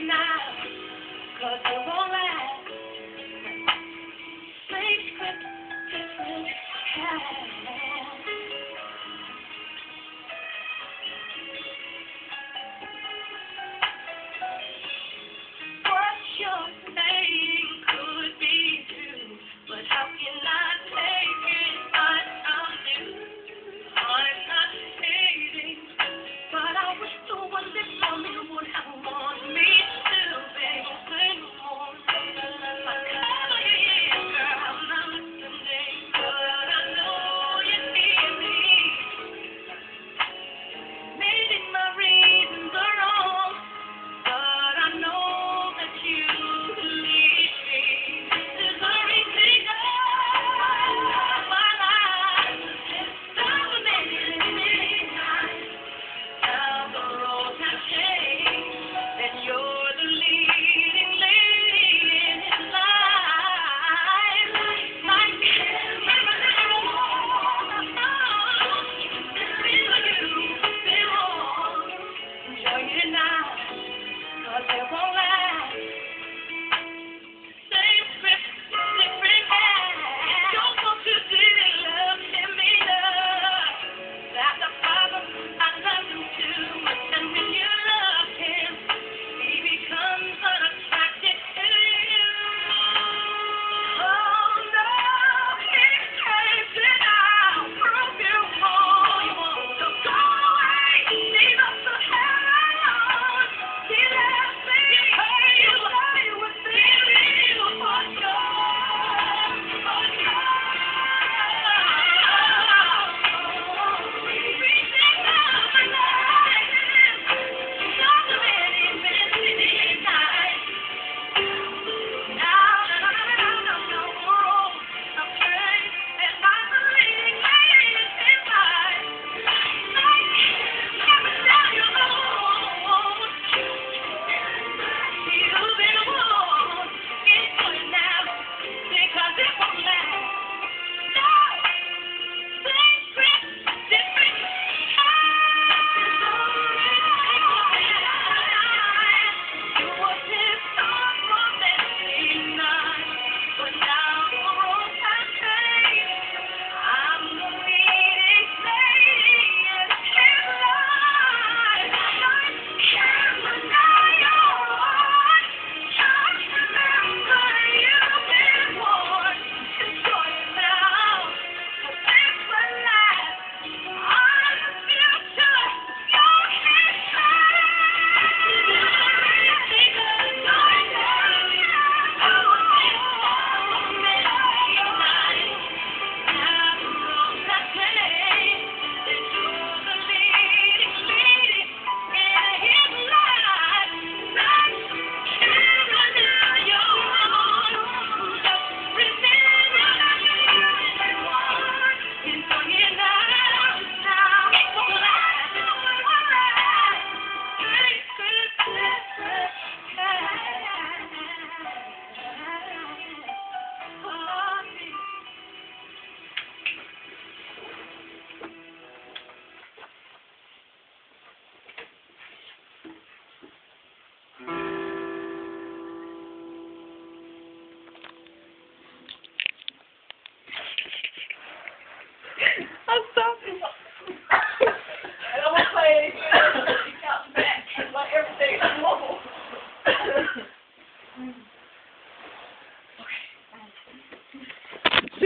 tonight.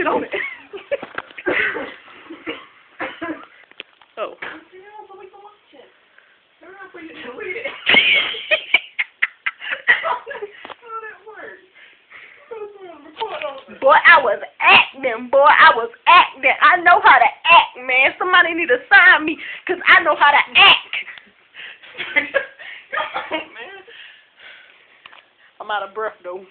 shit on it. oh. Boy, I was acting, boy. I was acting. I know how to act, man. Somebody need to sign me, cause I know how to act. I'm out of breath, though.